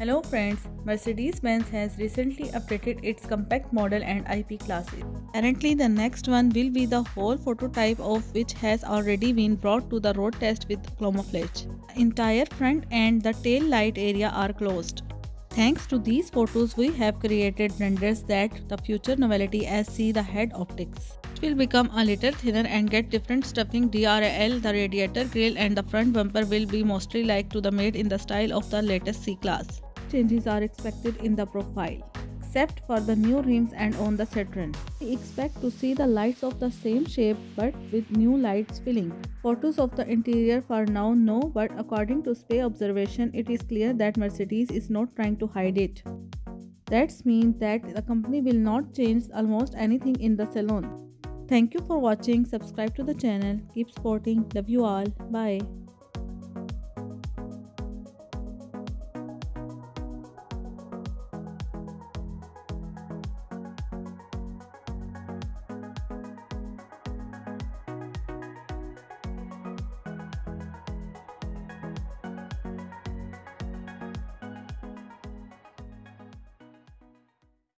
Hello friends, Mercedes-Benz has recently updated its compact model and IP classes. Apparently the next one will be the whole prototype of which has already been brought to the road test with camouflage. Entire front and the tail light area are closed. Thanks to these photos we have created renders that the future novelty as see the head optics. It will become a little thinner and get different stuffing DRL. The radiator grille and the front bumper will be mostly like to the made in the style of the latest C-Class changes are expected in the profile, except for the new rims and on the Citroen. We expect to see the lights of the same shape but with new lights filling. Photos of the interior for now no but according to SPAY observation it is clear that Mercedes is not trying to hide it. That means that the company will not change almost anything in the salon. Thank you for watching. Subscribe to the channel. Keep supporting. Love you all. Bye.